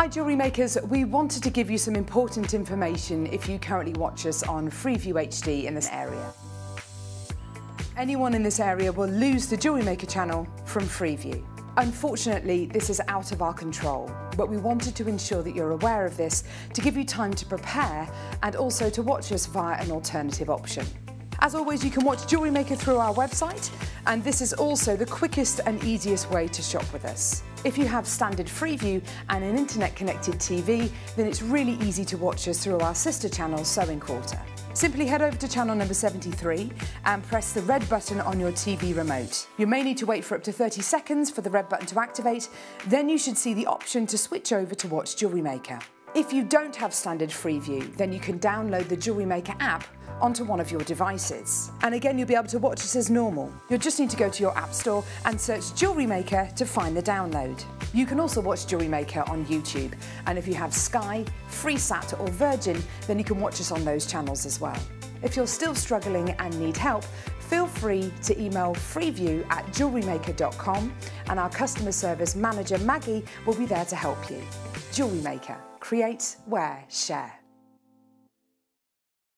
Hi jewellery makers, we wanted to give you some important information if you currently watch us on Freeview HD in this area. Anyone in this area will lose the Jewellery Maker channel from Freeview. Unfortunately, this is out of our control, but we wanted to ensure that you're aware of this to give you time to prepare and also to watch us via an alternative option. As always, you can watch Jewellery Maker through our website, and this is also the quickest and easiest way to shop with us. If you have standard Freeview and an internet connected TV, then it's really easy to watch us through our sister channel, Sewing Quarter. Simply head over to channel number 73 and press the red button on your TV remote. You may need to wait for up to 30 seconds for the red button to activate, then you should see the option to switch over to watch Jewellery Maker. If you don't have standard Freeview, then you can download the Jewellery Maker app onto one of your devices. And again, you'll be able to watch it as normal. You'll just need to go to your App Store and search Jewellery Maker to find the download. You can also watch Jewellery Maker on YouTube. And if you have Sky, Freesat or Virgin, then you can watch us on those channels as well. If you're still struggling and need help, feel free to email freeview at jewellerymaker.com and our customer service manager Maggie will be there to help you. Jewellery Maker. Create, wear, share.